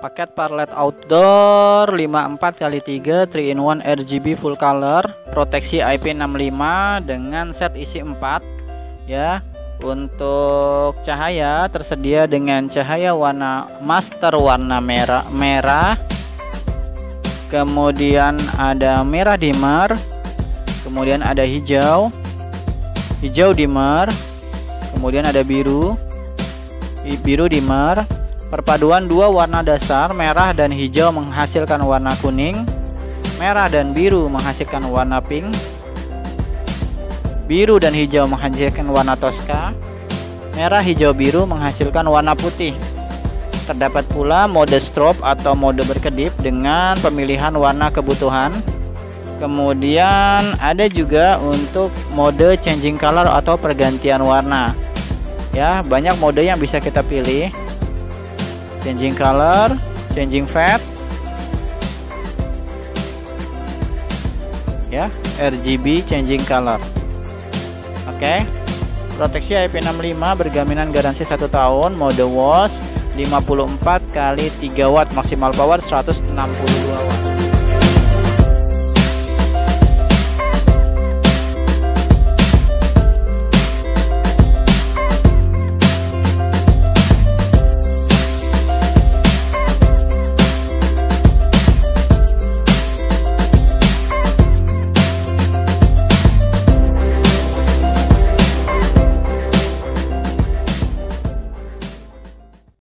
paket parlet outdoor 54 kali 3 3 in 1 RGB full color proteksi IP65 dengan set isi 4 ya. Untuk cahaya tersedia dengan cahaya warna master warna merah merah. Kemudian ada merah dimmer kemudian ada hijau hijau dimmer kemudian ada biru biru dimmer perpaduan dua warna dasar merah dan hijau menghasilkan warna kuning. Merah dan biru menghasilkan warna pink. Biru dan hijau menghasilkan warna toska. Merah hijau biru menghasilkan warna putih. Terdapat pula mode strobe atau mode berkedip dengan pemilihan warna kebutuhan. Kemudian ada juga untuk mode changing color atau pergantian warna. Ya banyak mode yang bisa kita pilih changing color changing fat. Ya RGB changing color. Oke. Okay. proteksi IP65 bergaminan garansi satu tahun mode wash 54 kali 3 watt maksimal power 162 watt